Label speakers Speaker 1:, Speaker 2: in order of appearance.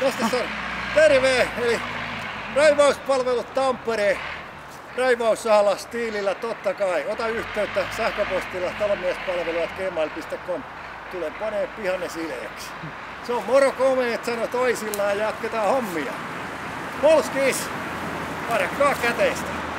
Speaker 1: Tästä on terve, eli raivauspalvelut Tampere. Raivaussahalla stiilillä totta kai. Ota yhteyttä sähköpostilla talonmiespalvelu.gmail.com. Tule panee pihanne sileeksi. Se on moro komeet sano toisillaan ja jatketaan hommia. Polskis! parekkaa käteistä!